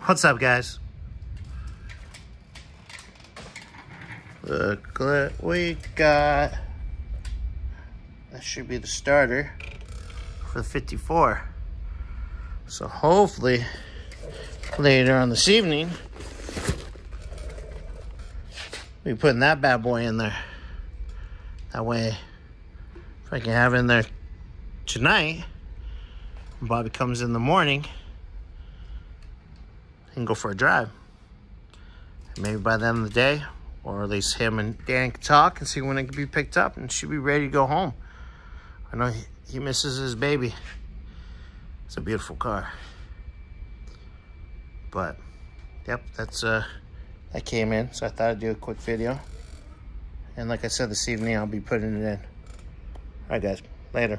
What's up, guys? Look what we got. That should be the starter for the 54. So hopefully later on this evening, we putting that bad boy in there. That way, if I can have in there tonight, Bobby comes in the morning, and go for a drive. Maybe by the end of the day, or at least him and Dan can talk and see when it can be picked up and should be ready to go home. I know he, he misses his baby. It's a beautiful car. But, yep, that's, uh, that came in, so I thought I'd do a quick video. And like I said, this evening I'll be putting it in. All right, guys, later.